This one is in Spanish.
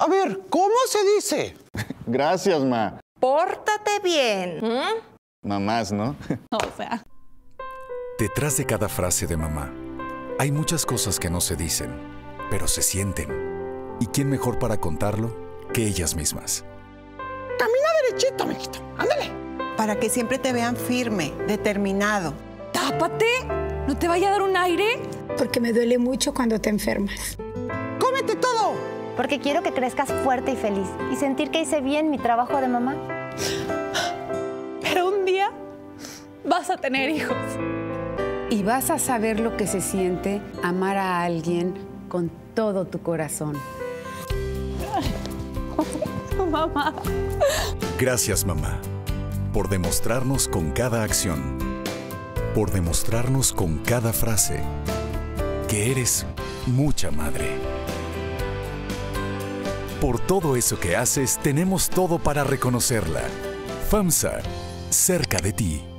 A ver, ¿cómo se dice? Gracias, ma. Pórtate bien. Mamás, ¿no? O sea, Detrás de cada frase de mamá, hay muchas cosas que no se dicen, pero se sienten. ¿Y quién mejor para contarlo que ellas mismas? Camina derechito, mijito. Ándale. Para que siempre te vean firme, determinado. tápate. ¿No te vaya a dar un aire? porque me duele mucho cuando te enfermas. ¡Cómete todo! Porque quiero que crezcas fuerte y feliz y sentir que hice bien mi trabajo de mamá. Pero un día vas a tener hijos. Y vas a saber lo que se siente amar a alguien con todo tu corazón. Mamá. Gracias, mamá, por demostrarnos con cada acción, por demostrarnos con cada frase que eres mucha madre. Por todo eso que haces, tenemos todo para reconocerla. FAMSA, cerca de ti.